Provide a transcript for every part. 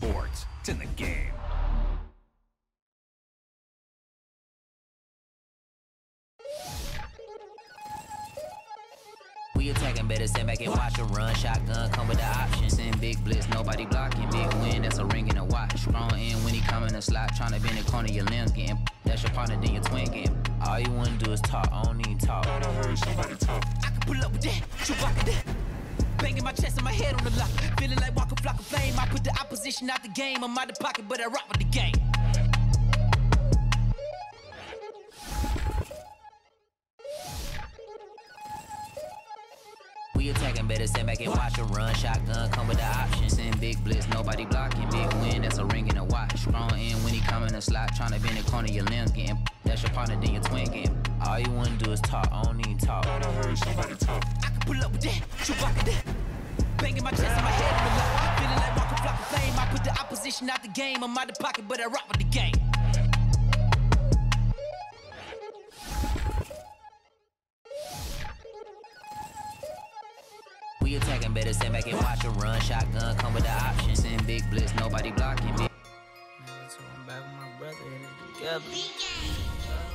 sports. It's in the game. We attacking, better stand back and watch a run. Shotgun come with the option. Send big blitz, nobody blocking. Big win, that's a ring and a watch. Strong in when he come in a slot. Tryna bend the corner, your limbs getting. That's your partner, then your twin game. All you wanna do is talk, I don't even talk. I heard somebody talk. I can pull up with that, Chewbacca that. My chest and my head on the lock. Feeling like walking flock of flame. I put the opposition out the game. I'm out the pocket, but I rock with the game. We attacking, better stand back and watch a run. Shotgun come with the option. Send big blitz, nobody blocking. Big win, that's a ring and a watch. Strong in when he come in a slot. Tryna bend the corner, your limbs getting. That's your partner, then your twin game. All you wanna do is talk, I don't even talk. I heard somebody talk. I can pull up with that, Chewbacca that. Banging my chest and my head on the lock. Feeling like walking flock of flame. I put the opposition out the game. I'm out the pocket, but I rock with the game. We attacking, better stand back and watch a run. Shotgun come with the option. Send big blitz, nobody blocking. Big So I'm back with my brother in it together.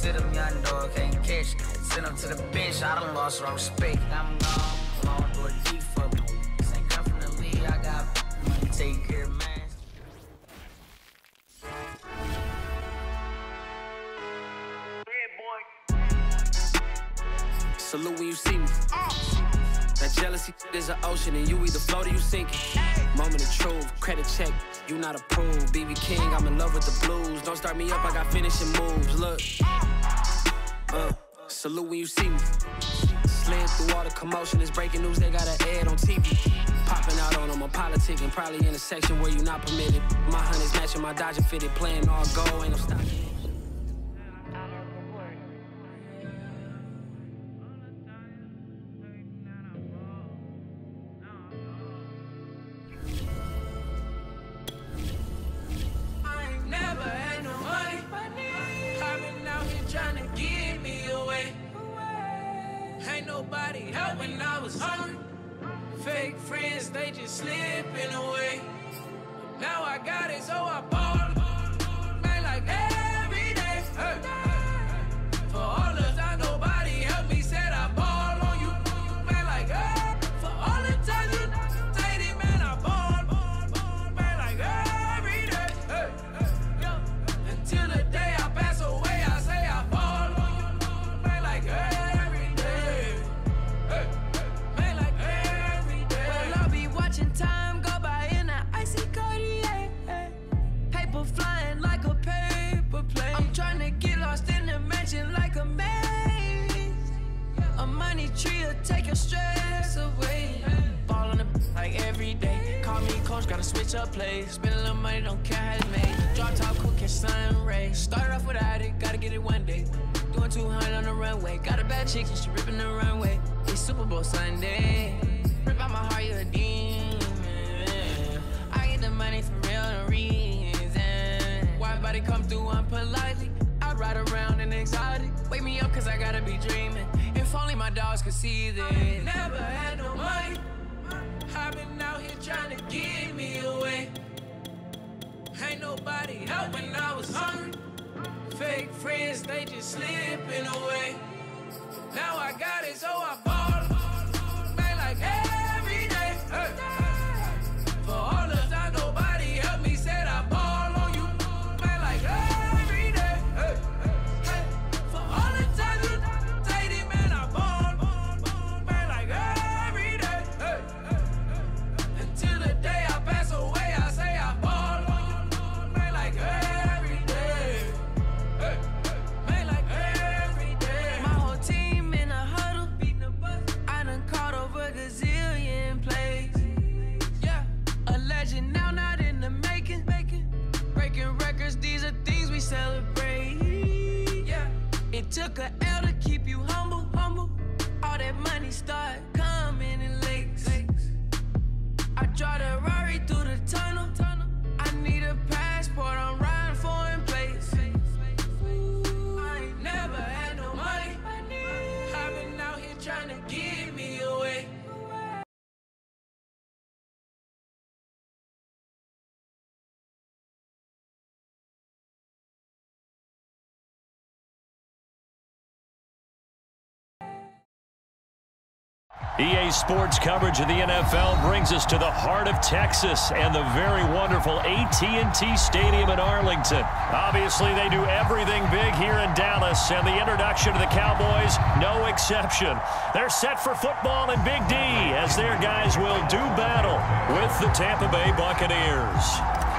Sit him, young dog, can't catch. Send him to the bench, I done lost all respect. I'm gone, long to a D for me. This ain't come from the league, I got money. Take care, man. Salute when you see me. That jealousy is an ocean, and you either float or you sink. Moment of truth, credit check, you not approved. BB King, I'm in love with the blues. Don't start me up, I got finishing moves. Look, uh, salute when you see me. Slid through all the commotion, it's breaking news, they got an ad on TV. Popping out on them, I'm politicking, probably in a section where you're not permitted. My honey's matching my Dodger fitted, playing all go, ain't no stopping. Got a bad chick, and she ripping the runway. It's Super Bowl Sunday. Rip out my heart, you a demon. I get the money for real no reason. Why everybody come through unpolitely? I ride around in exotic. Wake me up, cause I gotta be dreaming. If only my dogs could see this. Never had no money. I've been out here trying to get me away. Ain't nobody help when I was hungry. Fake friends, they just slipping away. Now I got it, so I ball. EA Sports coverage of the NFL brings us to the heart of Texas and the very wonderful AT&T Stadium in Arlington. Obviously, they do everything big here in Dallas, and the introduction to the Cowboys, no exception. They're set for football in Big D as their guys will do battle with the Tampa Bay Buccaneers.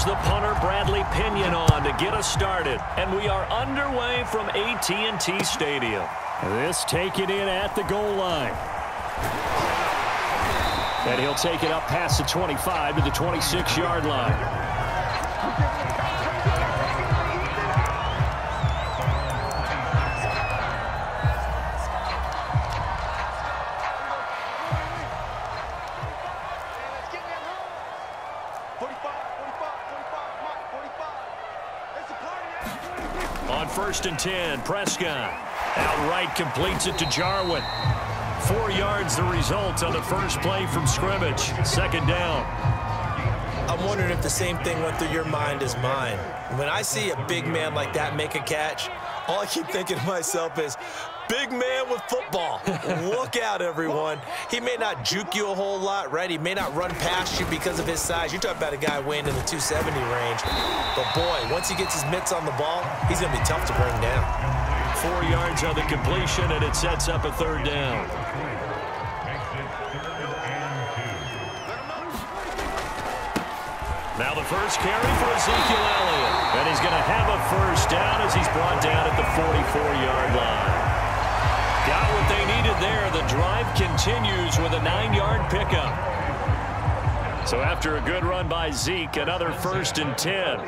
Here's the punter, Bradley Pinion, on to get us started. And we are underway from AT&T Stadium. This taken in at the goal line. And he'll take it up past the 25 to the 26-yard line. On first and 10, Prescott. Outright completes it to Jarwin. Four yards the result on the first play from scrimmage. Second down. I'm wondering if the same thing went through your mind as mine. When I see a big man like that make a catch, all I keep thinking to myself is, big man with football. Look out, everyone. He may not juke you a whole lot, right? He may not run past you because of his size. You talk about a guy weighing in the 270 range. But, boy, once he gets his mitts on the ball, he's going to be tough to bring down. Four yards on the completion, and it sets up a third down. Now the first carry for Ezekiel Elliott. And he's going to have a first down as he's brought down at the 44-yard line. There. The drive continues with a nine-yard pickup. So after a good run by Zeke, another first and 10.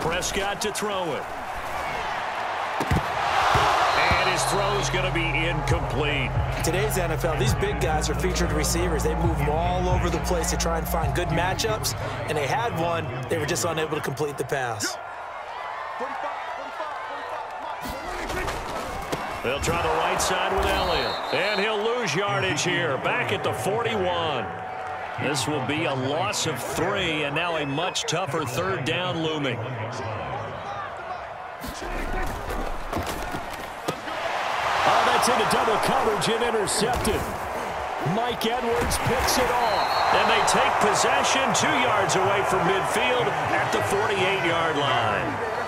Prescott to throw it. And his throw is going to be incomplete. Today's NFL, these big guys are featured receivers. They move them all over the place to try and find good matchups, and they had one. They were just unable to complete the pass. They'll try the right side with Elliott. And he'll lose yardage here. Back at the 41. This will be a loss of three, and now a much tougher third down looming. Oh, that's into double coverage and intercepted. Mike Edwards picks it off. And they take possession two yards away from midfield at the 48-yard line.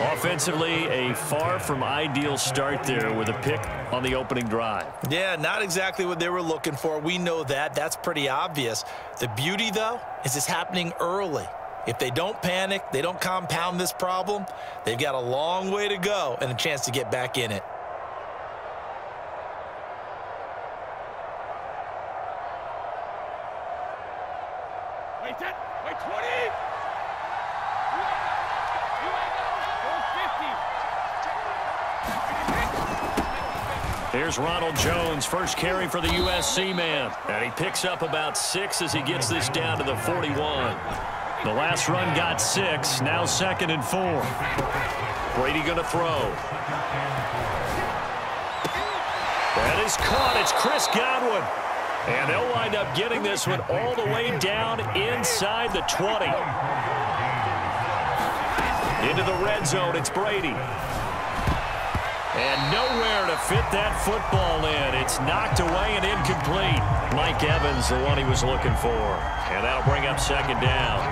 Offensively, a far from ideal start there with a pick on the opening drive. Yeah, not exactly what they were looking for. We know that. That's pretty obvious. The beauty, though, is it's happening early. If they don't panic, they don't compound this problem, they've got a long way to go and a chance to get back in it. Here's Ronald Jones, first carry for the USC man. And he picks up about six as he gets this down to the 41. The last run got six, now second and four. Brady going to throw. That is caught. It's Chris Godwin. And they'll wind up getting this one all the way down inside the 20. Into the red zone, it's Brady. And nowhere to fit that football in. It's knocked away and incomplete. Mike Evans, the one he was looking for. And that'll bring up second down.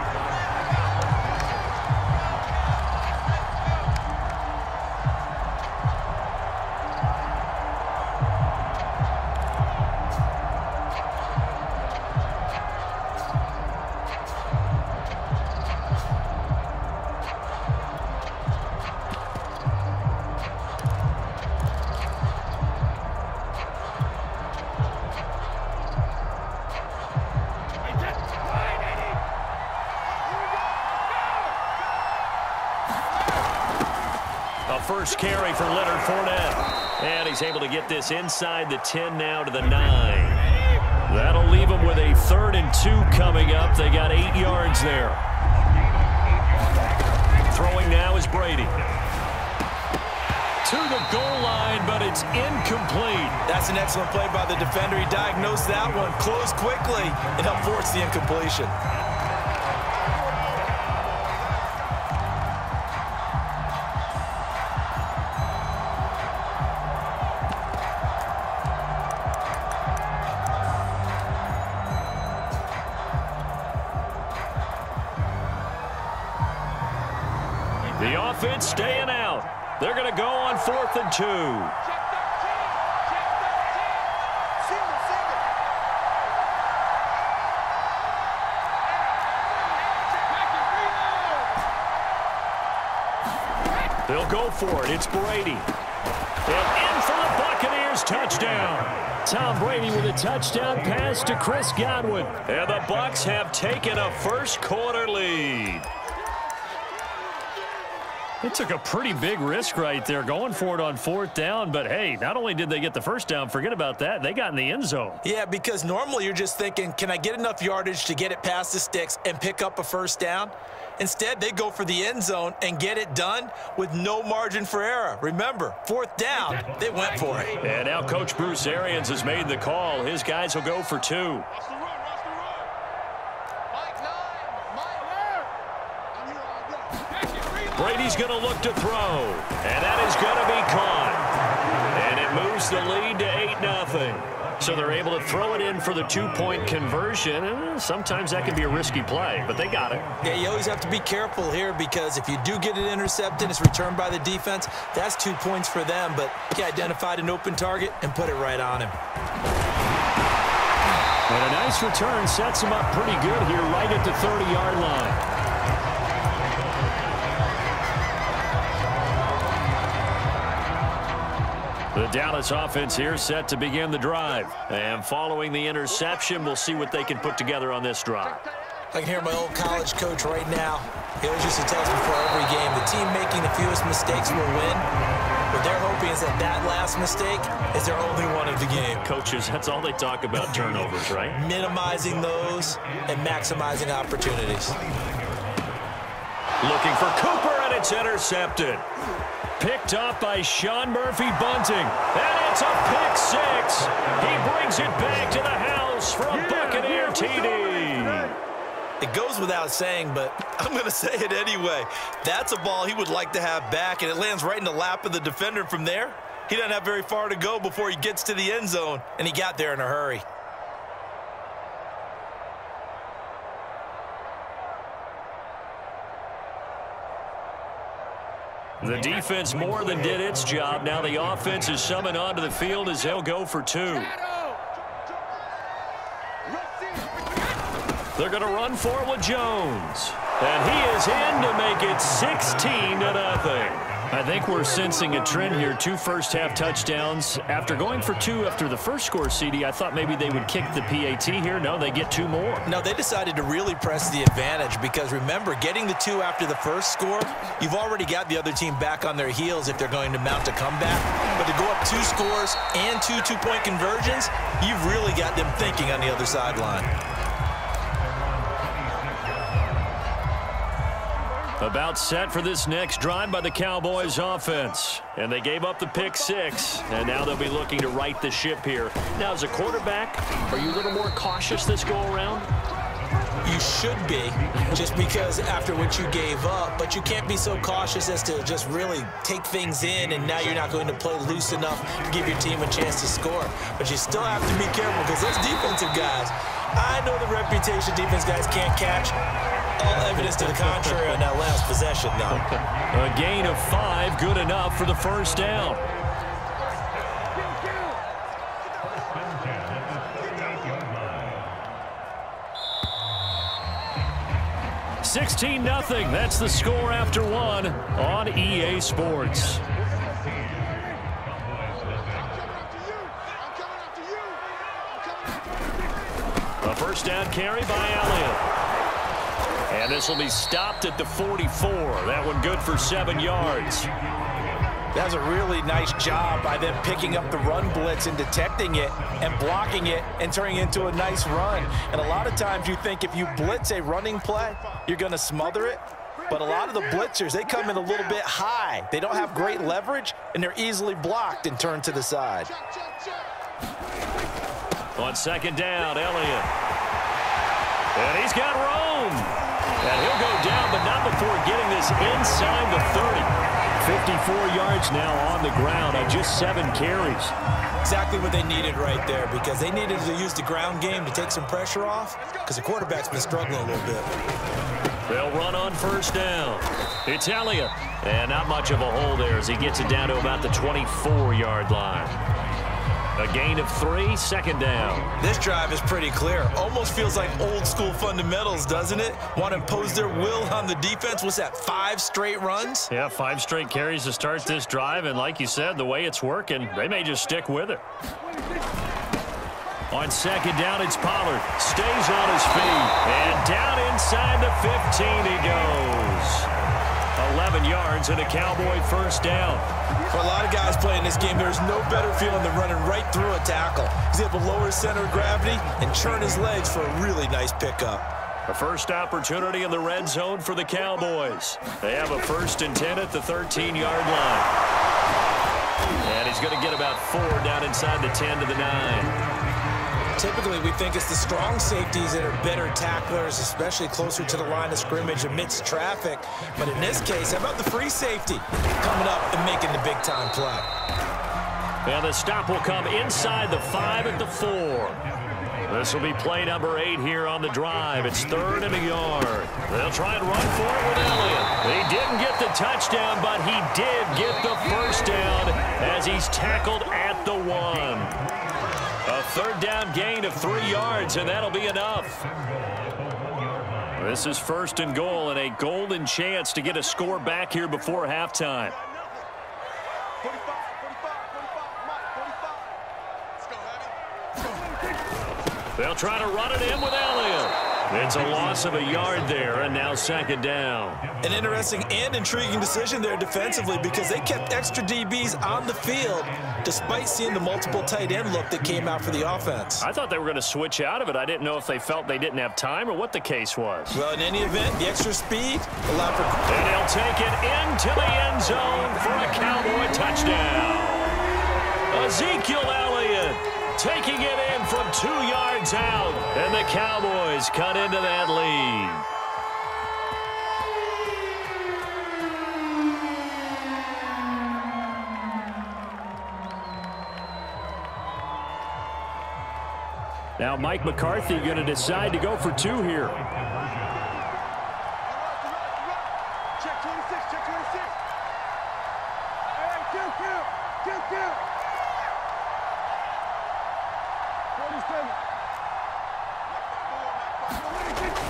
first carry for Leonard Fournette. And he's able to get this inside the 10 now to the 9. That'll leave him with a third and two coming up. They got eight yards there. Throwing now is Brady. To the goal line, but it's incomplete. That's an excellent play by the defender. He diagnosed that one, closed quickly, and helped force the incompletion. The offense staying out. They're going to go on fourth and two. They'll go for it. It's Brady. And in for the Buccaneers touchdown. Tom Brady with a touchdown pass to Chris Godwin. And the Bucs have taken a first quarter lead. It took a pretty big risk right there going for it on fourth down. But, hey, not only did they get the first down, forget about that, they got in the end zone. Yeah, because normally you're just thinking, can I get enough yardage to get it past the sticks and pick up a first down? Instead, they go for the end zone and get it done with no margin for error. Remember, fourth down, they went for it. And now Coach Bruce Arians has made the call. His guys will go for two. Brady's going to look to throw. And that is going to be caught. And it moves the lead to 8-0. So they're able to throw it in for the two-point conversion. And uh, sometimes that can be a risky play, but they got it. Yeah, you always have to be careful here because if you do get it intercepted, it's returned by the defense, that's two points for them. But he identified an open target and put it right on him. And a nice return sets him up pretty good here right at the 30-yard line. The Dallas offense here set to begin the drive. And following the interception, we'll see what they can put together on this drive. I can hear my old college coach right now. He always used to tell us before every game, the team making the fewest mistakes will win. What they're hoping is that that last mistake is their only one of the game. Coaches, that's all they talk about, turnovers, right? Minimizing those and maximizing opportunities. Looking for Cooper, it's intercepted. Picked up by Sean Murphy Bunting. And it's a pick six. He brings it back to the house for a Buccaneer TD. It goes without saying, but I'm going to say it anyway. That's a ball he would like to have back, and it lands right in the lap of the defender from there. He doesn't have very far to go before he gets to the end zone, and he got there in a hurry. The defense more than did its job. Now the offense is summoned onto the field as they'll go for two. They're going to run for it with Jones. And he is in to make it 16 to nothing. I think we're sensing a trend here. Two first-half touchdowns. After going for two after the first score, CD, I thought maybe they would kick the PAT here. No, they get two more. No, they decided to really press the advantage because, remember, getting the two after the first score, you've already got the other team back on their heels if they're going to mount a comeback. But to go up two scores and two two-point conversions, you've really got them thinking on the other sideline. About set for this next drive by the Cowboys offense. And they gave up the pick six. And now they'll be looking to right the ship here. Now, as a quarterback, are you a little more cautious this go around? You should be, just because after what you gave up, but you can't be so cautious as to just really take things in, and now you're not going to play loose enough to give your team a chance to score. But you still have to be careful because those defensive guys, I know the reputation defense guys can't catch. All evidence to the contrary on that last possession, though. A gain of five, good enough for the first down. Sixteen nothing. That's the score after one on EA Sports. A first down carry by Elliott. And this will be stopped at the 44. That one good for seven yards. That's a really nice job by them picking up the run blitz and detecting it and blocking it and turning it into a nice run. And a lot of times you think if you blitz a running play, you're going to smother it. But a lot of the blitzers, they come in a little bit high. They don't have great leverage, and they're easily blocked and turned to the side. On second down, Elliott. And he's got room. And he'll go down, but not before getting this inside the 30. 54 yards now on the ground on just seven carries. Exactly what they needed right there because they needed to use the ground game to take some pressure off because the quarterback's been struggling a little bit. They'll run on first down. It's Elliott. And not much of a hole there as he gets it down to about the 24-yard line. A gain of three, second down. This drive is pretty clear. Almost feels like old school fundamentals, doesn't it? Want to impose their will on the defense. What's that, five straight runs? Yeah, five straight carries to start this drive. And like you said, the way it's working, they may just stick with it. On second down, it's Pollard. Stays on his feet. And down inside the 15 he goes. 11 yards and a Cowboy first down. For a lot of guys playing this game, there's no better feeling than running right through a tackle. He's able to lower his center of gravity and churn his legs for a really nice pickup. A first opportunity in the red zone for the Cowboys. They have a first and 10 at the 13-yard line. And he's going to get about four down inside the 10 to the 9. Typically, we think it's the strong safeties that are better tacklers, especially closer to the line of scrimmage amidst traffic. But in this case, how about the free safety coming up and making the big-time play? And the stop will come inside the five at the four. This will be play number eight here on the drive. It's third and a yard. They'll try and run for it with Elliott. He didn't get the touchdown, but he did get the first down as he's tackled at the one. Third down gain of three yards, and that'll be enough. This is first and goal and a golden chance to get a score back here before halftime. They'll try to run it in with Elliott. It's a loss of a yard there, and now second down. An interesting and intriguing decision there defensively because they kept extra DBs on the field despite seeing the multiple tight end look that came out for the offense. I thought they were going to switch out of it. I didn't know if they felt they didn't have time or what the case was. Well, in any event, the extra speed allowed for... And he'll take it into the end zone for a Cowboy touchdown. Ezekiel taking it in from two yards out. And the Cowboys cut into that lead. Now Mike McCarthy going to decide to go for two here.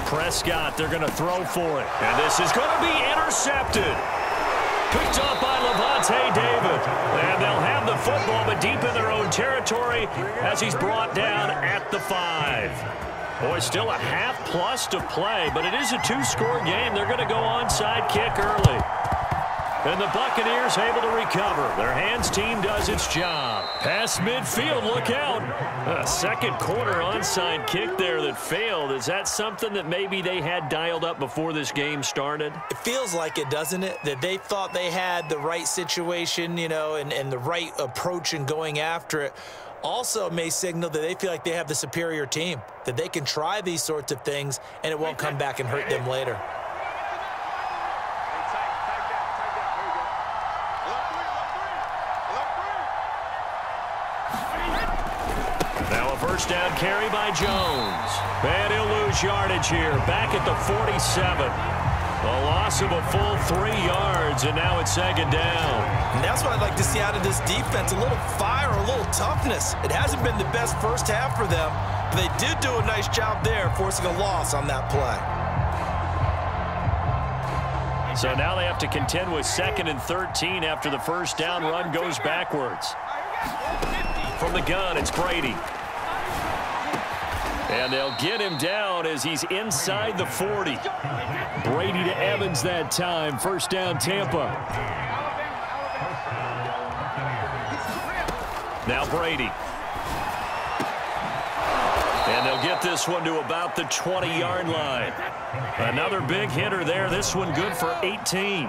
Prescott, they're going to throw for it. And this is going to be intercepted. Picked up by Lavonte David. And they'll have the football, but deep in their own territory as he's brought down at the five. Boy, still a half plus to play, but it is a two-score game. They're going to go onside kick early. And the Buccaneers able to recover. Their hands team does its job. Past midfield, look out. A second quarter onside kick there that failed. Is that something that maybe they had dialed up before this game started? It feels like it, doesn't it? That they thought they had the right situation, you know, and, and the right approach in going after it also may signal that they feel like they have the superior team, that they can try these sorts of things and it won't come back and hurt them later. First down carry by Jones. And he'll lose yardage here. Back at the 47. A loss of a full three yards, and now it's second down. And that's what I'd like to see out of this defense, a little fire, a little toughness. It hasn't been the best first half for them, but they did do a nice job there, forcing a loss on that play. So now they have to contend with second and 13 after the first down run goes backwards. From the gun, it's Brady. And they'll get him down as he's inside the 40. Brady to Evans that time. First down Tampa. Now Brady. And they'll get this one to about the 20-yard line. Another big hitter there. This one good for 18.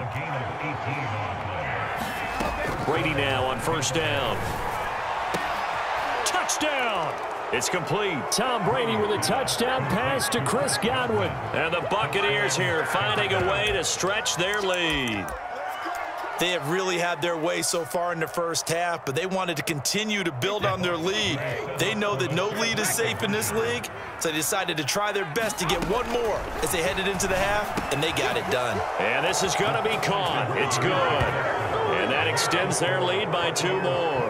Brady now on first down. Touchdown! It's complete. Tom Brady with a touchdown pass to Chris Godwin. And the Buccaneers here finding a way to stretch their lead. They have really had their way so far in the first half, but they wanted to continue to build on their lead. They know that no lead is safe in this league, so they decided to try their best to get one more as they headed into the half, and they got it done. And this is going to be caught. It's good. And that extends their lead by two more.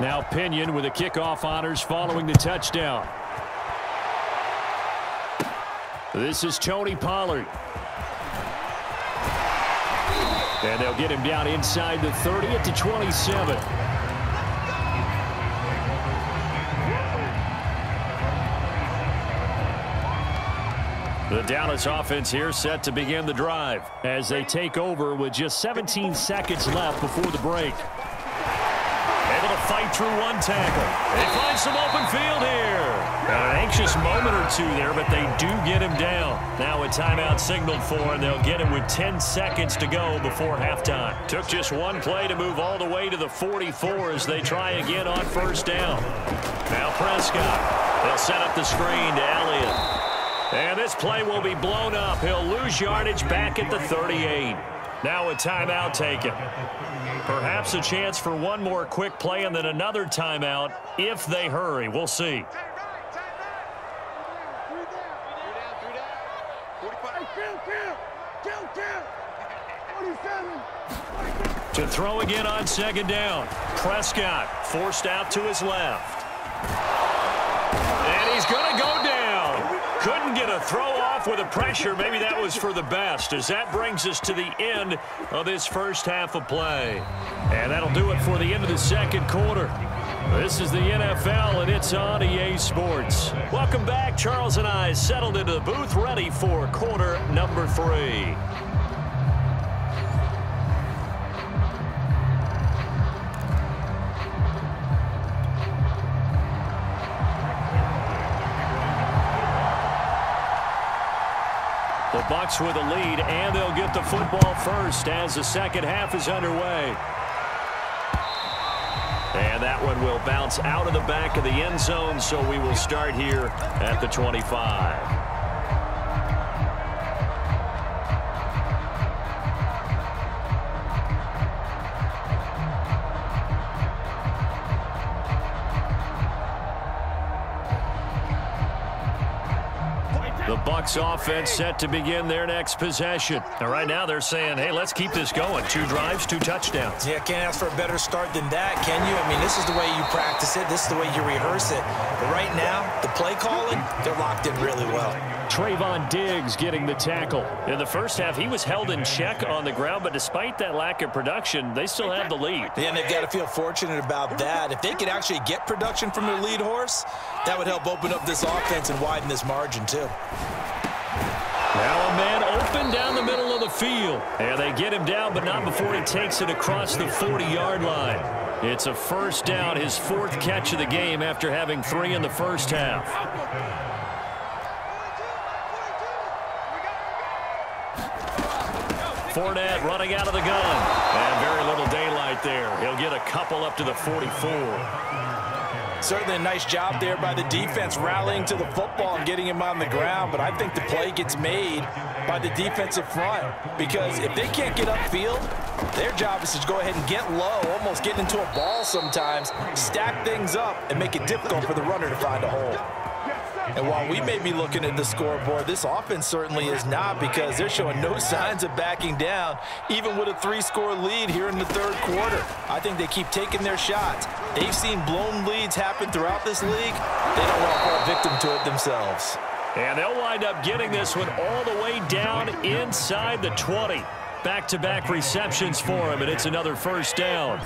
Now Pinion with the kickoff honors following the touchdown. This is Tony Pollard. And they'll get him down inside the 30 at the 27. The Dallas offense here set to begin the drive as they take over with just 17 seconds left before the break able to fight through one tackle. They find some open field here. An anxious moment or two there, but they do get him down. Now a timeout signaled for, and they'll get him with 10 seconds to go before halftime. Took just one play to move all the way to the 44 as they try again on first down. Now Prescott. They'll set up the screen to Elliott. And this play will be blown up. He'll lose yardage back at the 38. Now a timeout taken. Perhaps a chance for one more quick play and then another timeout if they hurry. We'll see. To throw again on second down. Prescott forced out to his left. And he's going to go. Couldn't get a throw off with the pressure. Maybe that was for the best as that brings us to the end of this first half of play. And that'll do it for the end of the second quarter. This is the NFL, and it's on EA Sports. Welcome back. Charles and I settled into the booth, ready for quarter number three. Bucs with a lead, and they'll get the football first as the second half is underway. And that one will bounce out of the back of the end zone, so we will start here at the 25. Bucs offense set to begin their next possession. And right now they're saying, hey, let's keep this going. Two drives, two touchdowns. Yeah, can't ask for a better start than that, can you? I mean, this is the way you practice it. This is the way you rehearse it. But right now, the play calling, they're locked in really well. Trevon Diggs getting the tackle. In the first half, he was held in check on the ground, but despite that lack of production, they still have the lead. Yeah, and they've got to feel fortunate about that. If they could actually get production from their lead horse, that would help open up this offense and widen this margin, too. Now a man open down the middle of the field. And they get him down, but not before he takes it across the 40-yard line. It's a first down, his fourth catch of the game after having three in the first half. Fournette running out of the gun. And very little daylight there. He'll get a couple up to the 44. Certainly a nice job there by the defense rallying to the football and getting him on the ground, but I think the play gets made by the defensive front because if they can't get upfield, their job is to go ahead and get low, almost get into a ball sometimes, stack things up, and make it difficult for the runner to find a hole. And while we may be looking at the scoreboard, this offense certainly is not because they're showing no signs of backing down, even with a three-score lead here in the third quarter. I think they keep taking their shots. They've seen blown leads happen throughout this league. They don't want to fall victim to it themselves. And they'll wind up getting this one all the way down inside the 20. Back-to-back -back receptions for him, and it's another first down.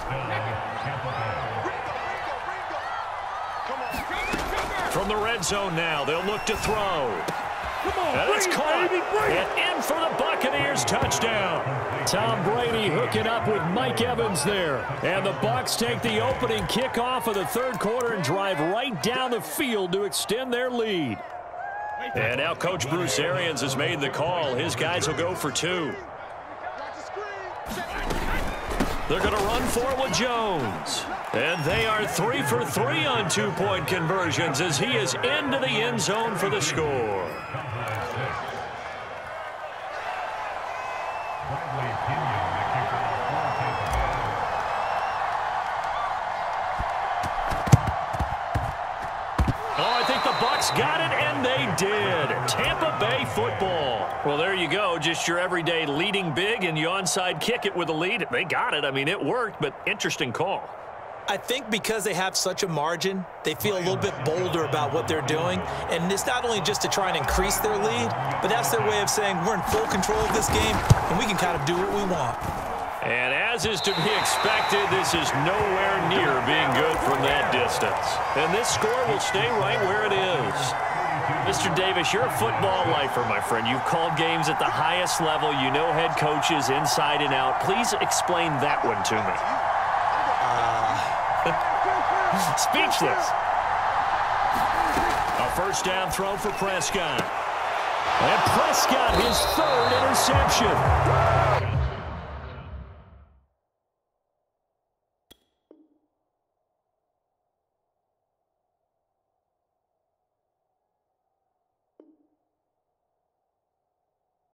From the red zone now, they'll look to throw. And it's caught. And in for the Buccaneers touchdown. Tom Brady hooking up with Mike Evans there. And the Bucs take the opening kickoff of the third quarter and drive right down the field to extend their lead. And now Coach Bruce Arians has made the call. His guys will go for two. They're going to run for with Jones. And they are three for three on two-point conversions as he is into the end zone for the score. Think got it, and they did. Tampa Bay football. Well, there you go. Just your everyday leading big, and you onside kick it with a lead. They got it. I mean, it worked, but interesting call. I think because they have such a margin, they feel a little bit bolder about what they're doing. And it's not only just to try and increase their lead, but that's their way of saying we're in full control of this game, and we can kind of do what we want. And as is to be expected, this is nowhere near being good from that distance. And this score will stay right where it is. Mr. Davis, you're a football lifer, my friend. You've called games at the highest level. You know head coaches inside and out. Please explain that one to me. Uh, Speechless. A first down throw for Prescott. And Prescott, his third interception.